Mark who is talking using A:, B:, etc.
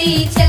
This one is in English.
A: DJ.